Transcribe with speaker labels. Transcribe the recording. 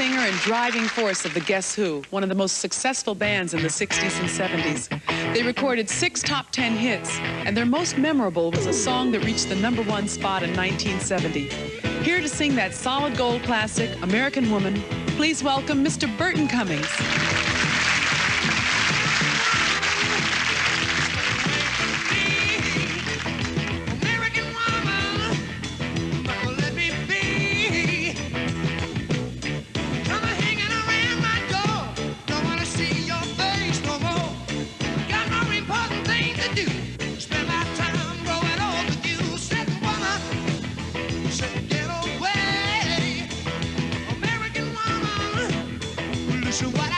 Speaker 1: singer and driving force of the Guess Who, one of the most successful bands in the 60s and 70s. They recorded six top 10 hits, and their most memorable was a song that reached the number one spot in 1970. Here to sing that solid gold classic, American Woman, please welcome Mr. Burton Cummings. you